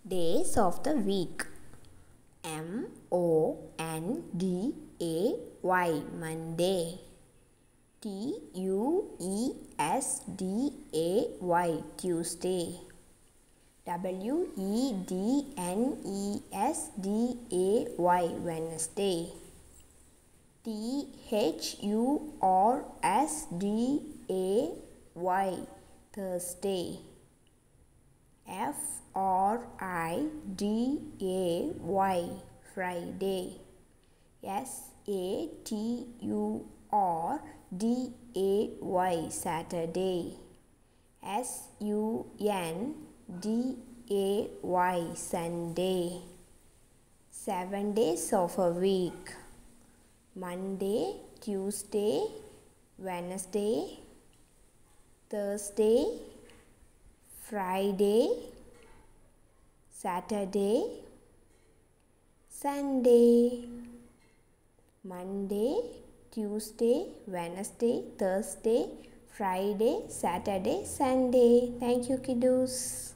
Days of the week. M O N D A Y Monday. T U E S D A Y Tuesday. W E D N E S D A Y Wednesday. T H U R S D A Y Thursday D A Y Friday. S A T U R D A Y Saturday. S U N D A Y Sunday. Seven days of a week. Monday, Tuesday, Wednesday, Thursday, Friday, Saturday, Sunday, Monday, Tuesday, Wednesday, Thursday, Friday, Saturday, Sunday. Thank you, kiddos.